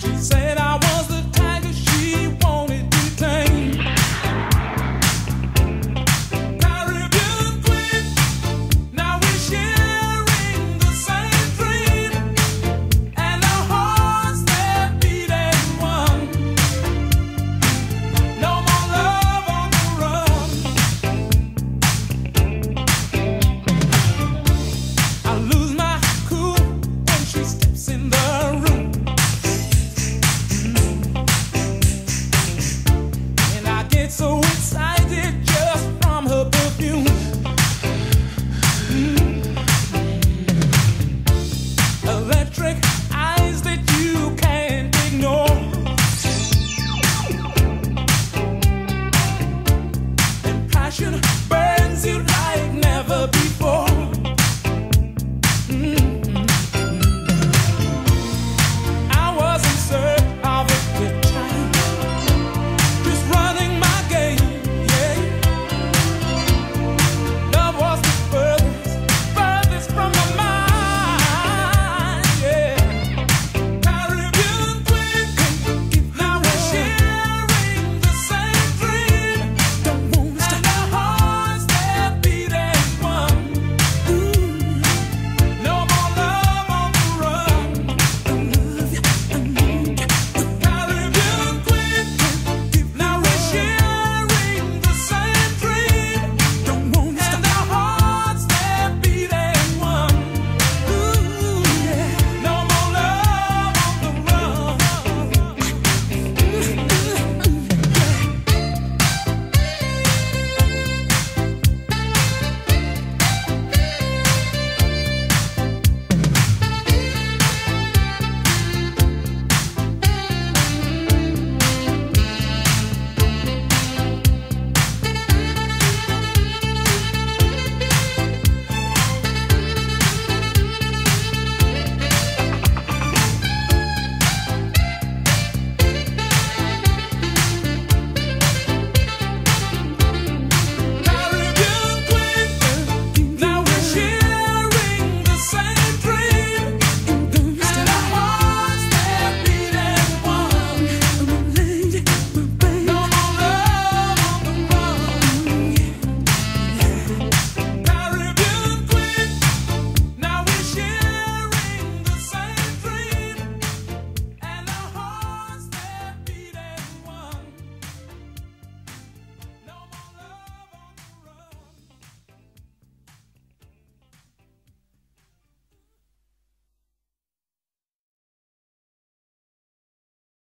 She said